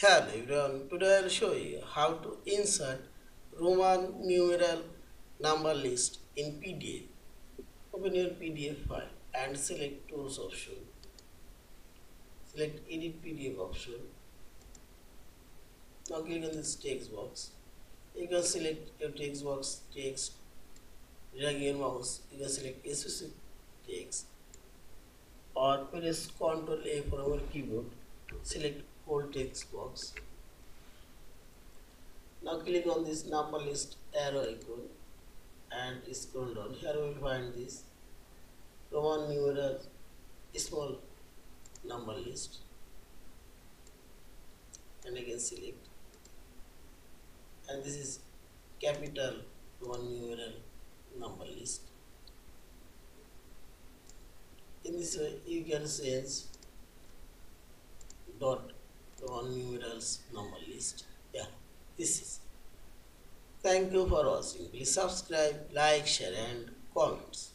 Hello everyone, today I'll show you how to insert Roman numeral number list in PDF. Open your PDF file and select Tools option. Select Edit PDF option. Now click on this text box. You can select your text box text. Drag your mouse. You can select specific text or press Ctrl A from your keyboard. Select whole text box. Now click on this number list arrow icon and scroll down. Here we will find this Roman numeral small number list and again select and this is capital Roman numeral number list. In this way you can change dot Roman numerals number list. Yeah, this is. Thank you for watching. Please subscribe, like, share and comments.